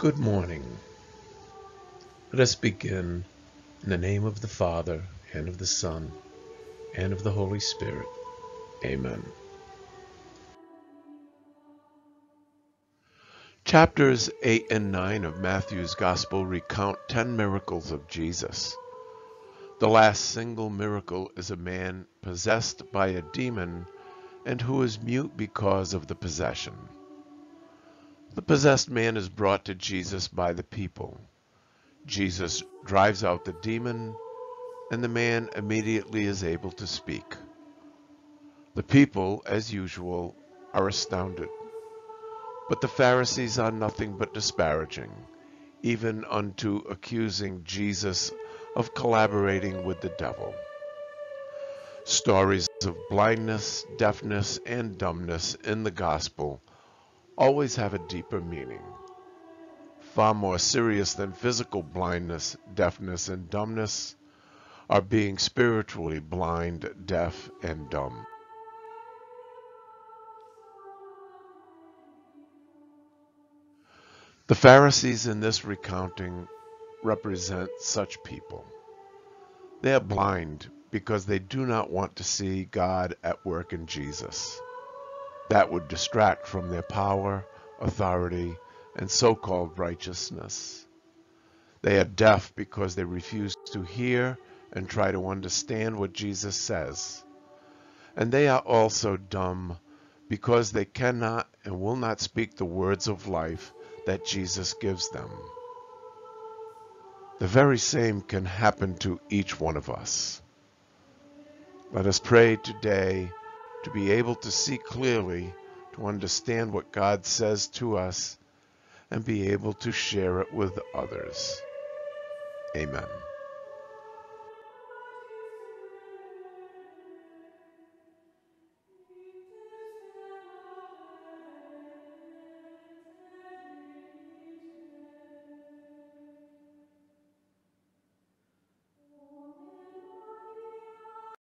Good morning. Let us begin in the name of the Father, and of the Son, and of the Holy Spirit. Amen. Chapters 8 and 9 of Matthew's Gospel recount ten miracles of Jesus. The last single miracle is a man possessed by a demon and who is mute because of the possession. The possessed man is brought to Jesus by the people. Jesus drives out the demon, and the man immediately is able to speak. The people, as usual, are astounded. But the Pharisees are nothing but disparaging, even unto accusing Jesus of collaborating with the devil. Stories of blindness, deafness, and dumbness in the gospel always have a deeper meaning. Far more serious than physical blindness, deafness, and dumbness are being spiritually blind, deaf, and dumb. The Pharisees in this recounting represent such people. They are blind because they do not want to see God at work in Jesus that would distract from their power, authority, and so-called righteousness. They are deaf because they refuse to hear and try to understand what Jesus says. And they are also dumb because they cannot and will not speak the words of life that Jesus gives them. The very same can happen to each one of us. Let us pray today to be able to see clearly, to understand what God says to us, and be able to share it with others. Amen.